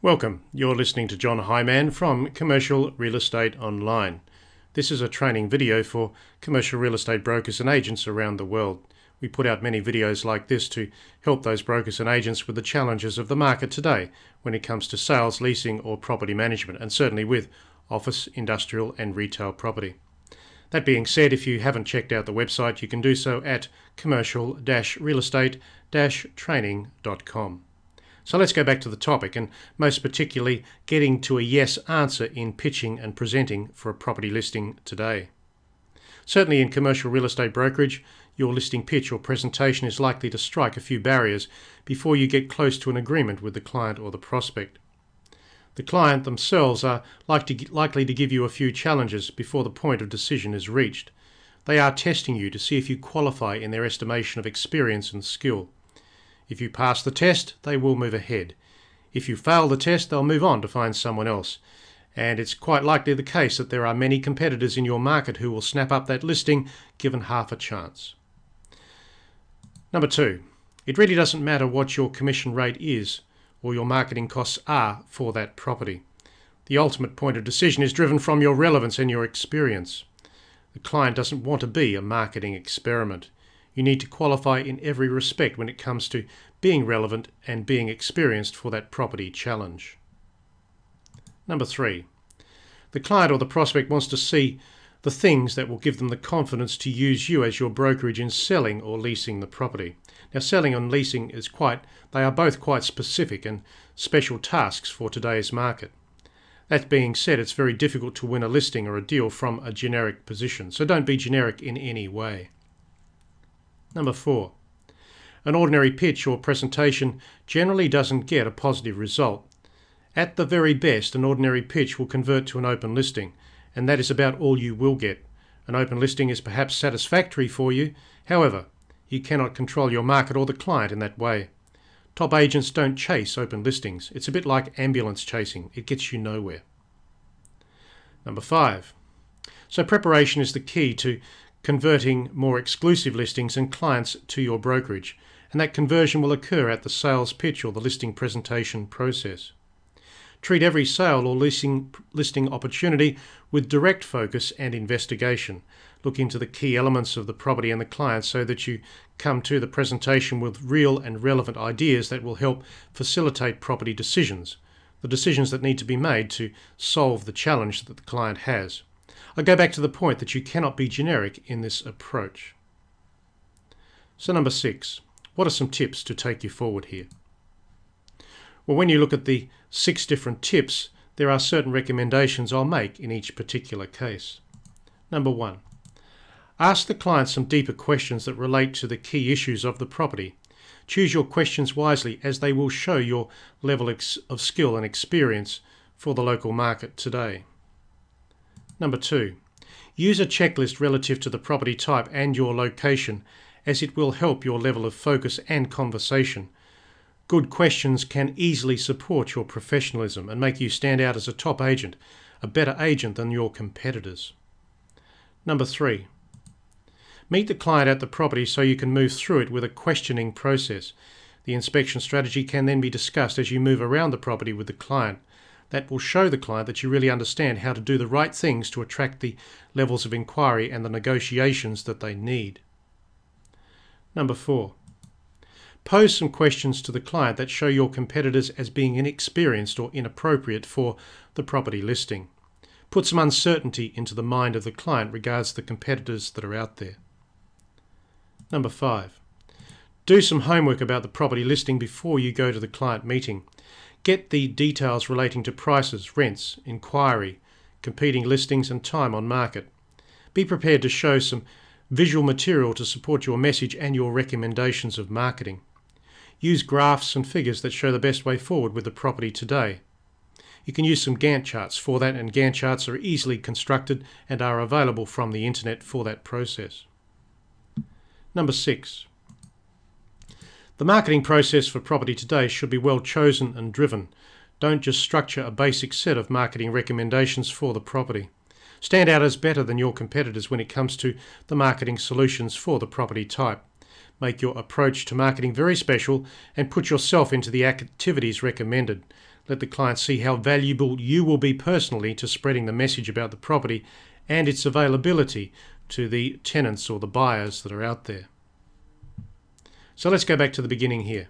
Welcome. You're listening to John Highman from Commercial Real Estate Online. This is a training video for commercial real estate brokers and agents around the world. We put out many videos like this to help those brokers and agents with the challenges of the market today when it comes to sales, leasing, or property management, and certainly with office, industrial, and retail property. That being said, if you haven't checked out the website, you can do so at commercial real estate training.com. So let's go back to the topic, and most particularly getting to a yes answer in pitching and presenting for a property listing today. Certainly in commercial real estate brokerage, your listing pitch or presentation is likely to strike a few barriers before you get close to an agreement with the client or the prospect. The client themselves are likely to give you a few challenges before the point of decision is reached. They are testing you to see if you qualify in their estimation of experience and skill. If you pass the test, they will move ahead. If you fail the test, they'll move on to find someone else. And it's quite likely the case that there are many competitors in your market who will snap up that listing given half a chance. Number two, it really doesn't matter what your commission rate is or your marketing costs are for that property. The ultimate point of decision is driven from your relevance and your experience. The client doesn't want to be a marketing experiment. You need to qualify in every respect when it comes to being relevant and being experienced for that property challenge. Number three, the client or the prospect wants to see the things that will give them the confidence to use you as your brokerage in selling or leasing the property. Now, selling and leasing is quite, they are both quite specific and special tasks for today's market. That being said, it's very difficult to win a listing or a deal from a generic position, so don't be generic in any way. Number four, an ordinary pitch or presentation generally doesn't get a positive result. At the very best, an ordinary pitch will convert to an open listing, and that is about all you will get. An open listing is perhaps satisfactory for you, however, you cannot control your market or the client in that way. Top agents don't chase open listings. It's a bit like ambulance chasing, it gets you nowhere. Number five. So, preparation is the key to converting more exclusive listings and clients to your brokerage, and that conversion will occur at the sales pitch or the listing presentation process. Treat every sale or leasing, listing opportunity with direct focus and investigation. Look into the key elements of the property and the client so that you come to the presentation with real and relevant ideas that will help facilitate property decisions, the decisions that need to be made to solve the challenge that the client has. I go back to the point that you cannot be generic in this approach. So, number six, what are some tips to take you forward here? Well, when you look at the six different tips, there are certain recommendations I'll make in each particular case. Number one, ask the client some deeper questions that relate to the key issues of the property. Choose your questions wisely as they will show your level of skill and experience for the local market today. Number two, use a checklist relative to the property type and your location as it will help your level of focus and conversation. Good questions can easily support your professionalism and make you stand out as a top agent, a better agent than your competitors. Number three, meet the client at the property so you can move through it with a questioning process. The inspection strategy can then be discussed as you move around the property with the client that will show the client that you really understand how to do the right things to attract the levels of inquiry and the negotiations that they need. Number four, pose some questions to the client that show your competitors as being inexperienced or inappropriate for the property listing. Put some uncertainty into the mind of the client regards the competitors that are out there. Number five, do some homework about the property listing before you go to the client meeting. Get the details relating to prices, rents, inquiry, competing listings, and time on market. Be prepared to show some visual material to support your message and your recommendations of marketing. Use graphs and figures that show the best way forward with the property today. You can use some Gantt charts for that, and Gantt charts are easily constructed and are available from the internet for that process. Number six, the marketing process for property today should be well chosen and driven. Don't just structure a basic set of marketing recommendations for the property. Stand out as better than your competitors when it comes to the marketing solutions for the property type. Make your approach to marketing very special and put yourself into the activities recommended. Let the client see how valuable you will be personally to spreading the message about the property and its availability to the tenants or the buyers that are out there. So let's go back to the beginning here.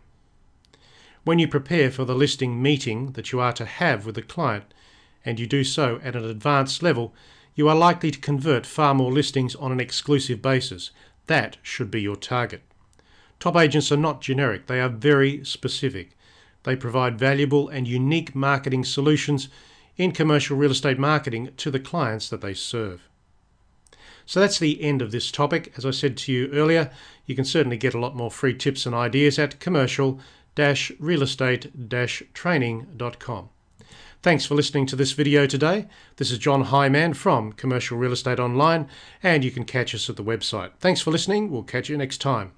When you prepare for the listing meeting that you are to have with the client, and you do so at an advanced level, you are likely to convert far more listings on an exclusive basis. That should be your target. Top agents are not generic, they are very specific. They provide valuable and unique marketing solutions in commercial real estate marketing to the clients that they serve. So that's the end of this topic. As I said to you earlier, you can certainly get a lot more free tips and ideas at commercial-realestate-training.com. Thanks for listening to this video today. This is John Highman from Commercial Real Estate Online, and you can catch us at the website. Thanks for listening. We'll catch you next time.